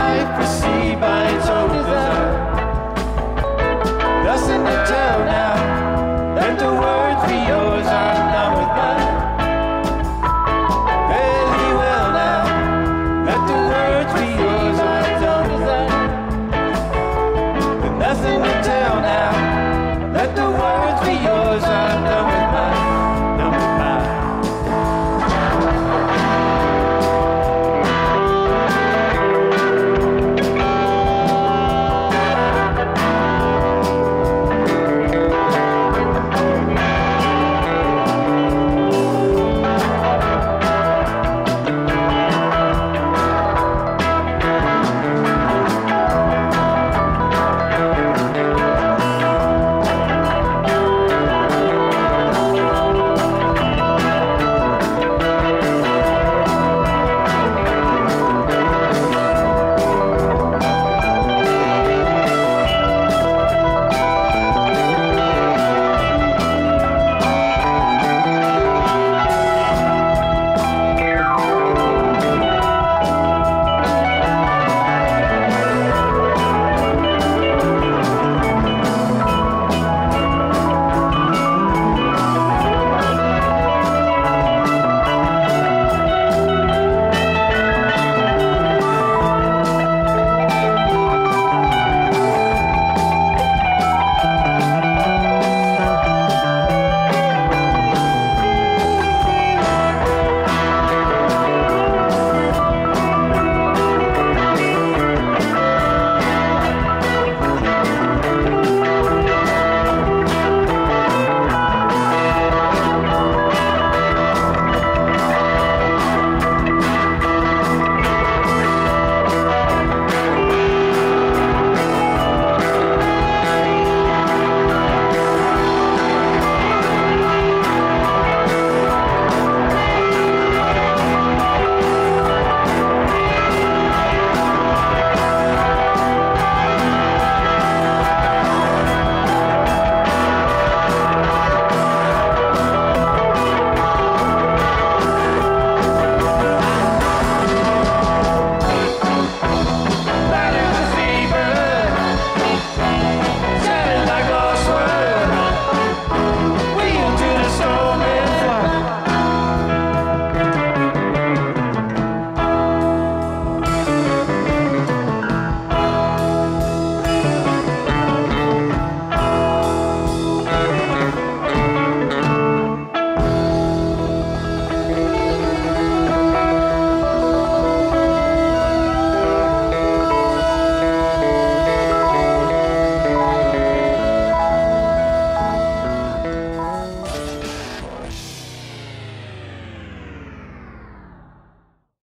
life perceive. by